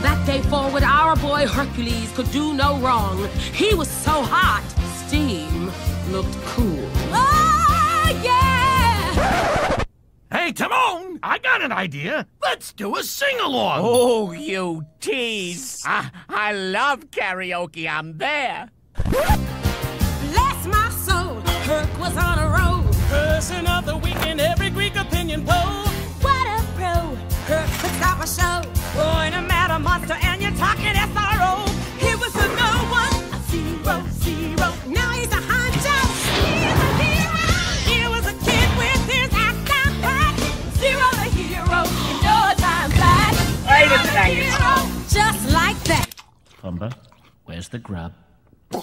From that day forward, our boy Hercules could do no wrong. He was so hot, steam looked cool. Oh, yeah! Hey, Timon! I got an idea. Let's do a sing-along. Oh, you tease. I, I love karaoke. I'm there. Wait a Zero the second. hero. Just like that. Pumbaa, where's the grub?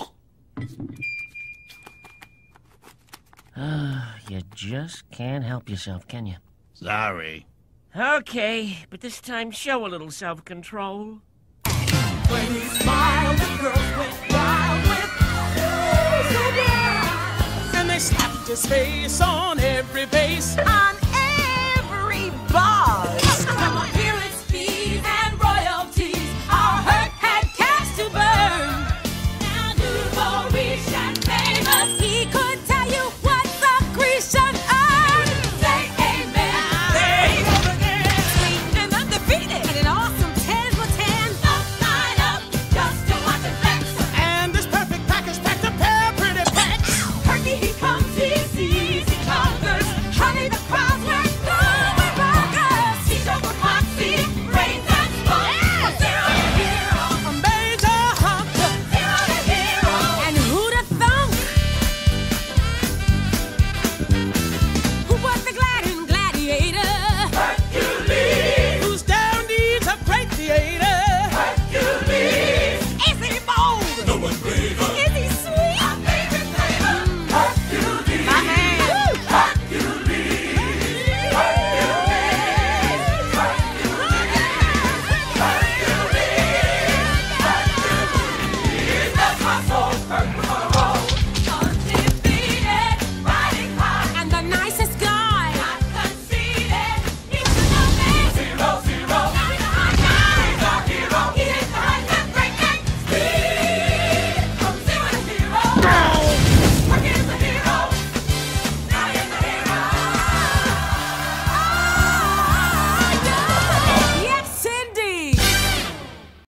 Ah, you just can't help yourself, can you? Sorry. Okay, but this time show a little self-control. When he smiled, the girls went wild with "Ooh, so yeah." And they slapped his face on every base. On